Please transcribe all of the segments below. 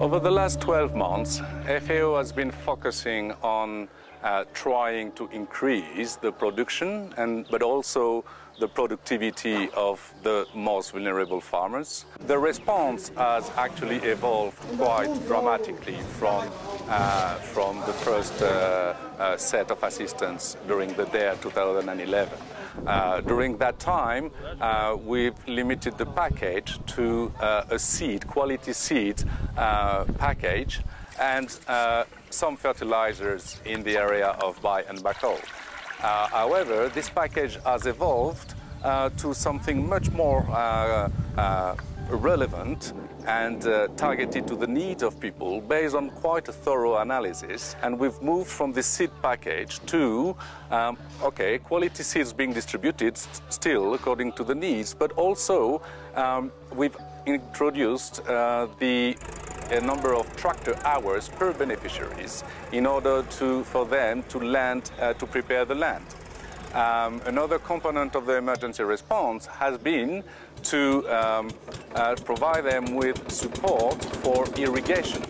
Over the last 12 months, FAO has been focusing on uh, trying to increase the production and but also the productivity of the most vulnerable farmers. The response has actually evolved quite dramatically from, from the first uh, uh, set of assistance during the Deyr 2011. Uh, during that time, uh, we've limited the package to uh, a seed, quality seed uh, package, and uh, some fertilizers in the area of Bay and Bakool. Uh, however, this package has evolved uh, to something much more uh, uh, relevant and uh, targeted to the needs of people based on quite a thorough analysis. And we've moved from the seed package to, um, okay, quality seeds being distributed still according to the needs, but also um, we've introduced uh, the a number of tractor hours per beneficiaries in order to, for them to land, uh, to prepare the land. Um, another component of the emergency response has been to um, uh, provide them with support for irrigation,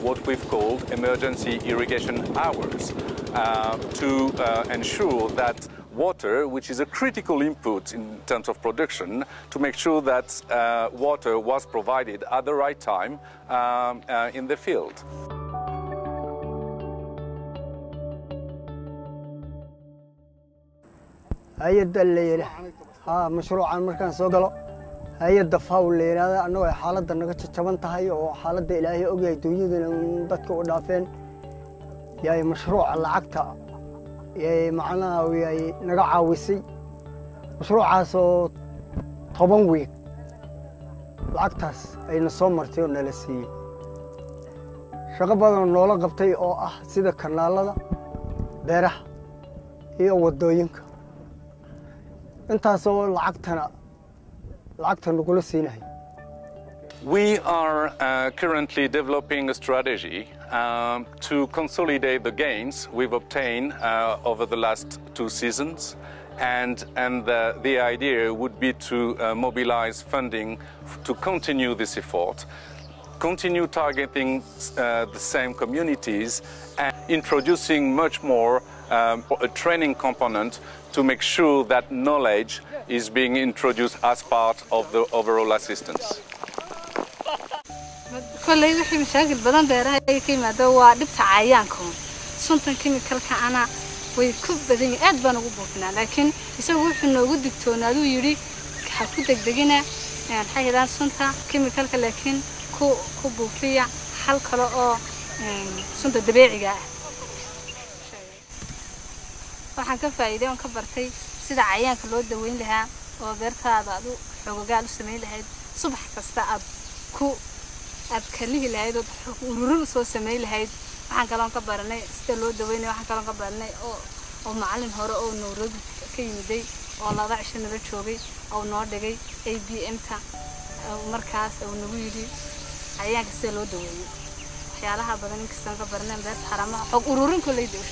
what we've called emergency irrigation hours, uh, to uh, ensure that water, which is a critical input in terms of production, to make sure that uh, water was provided at the right time um, uh, in the field. Hay'adda la yidhi haa mashruucan markaan soo galo. Hay'adda faw la yidhaahda annagoo ay xaaladda naga jajaban tahay oo xaaladda ilaahay ogyahay duunyadana dadka u dhaafeen. Yay mashruuca lacagta. Yay macnaha yay naga caawisay. Mashruucaasoo toban wiig. Lacagtaas ayna soo martay oo nala siiyey. Shaqo badan noola qabtay oo ah sida kanaalada beeraha iyo waddooyinka We are uh, currently developing a strategy um, to consolidate the gains we've obtained uh, over the last two seasons. And, and the, the idea would be to uh, mobilize funding to continue this effort, continue targeting uh, the same communities, and introducing much more um, a training component to make sure that knowledge is being introduced as part of the overall assistance. kolley wixii mashaakil badan beeraha ay ka yimaado waa dhibta cayayaanka un suntan kemikalka ana way ku badan yihiin aad baan ugu buufinaa laakiin isagu wuxuu noogu digtoonaaduu yidhi ha ku degdegina maxay yidhahaan sunta kemikalka laakiin ku buufiya hal kale oo sunta dabeeciga ah waxaan ka faa'iiday oon ka bartay sida cayayaanka loo daweyn lahaa oo beertaada aad u xoogogaal u samayn lahayd. Subax kasta aad ku aad kalihi lahayd ood ururin u soo samayn lahayd. Waxaan kaloon ka baranay sida loo daweynaya waxaan kaloon ka baranay oo oo macalin hore oo nairobi ka yimiday oo laba cisho nala joogay oo noo dhigay a b m-ta. Markaas uu nagu yidhi cayayaanka sida loo daweeyo waxyaalaha badan inkastaan ka baranay beerta xaramaha xog ururin kolleyda u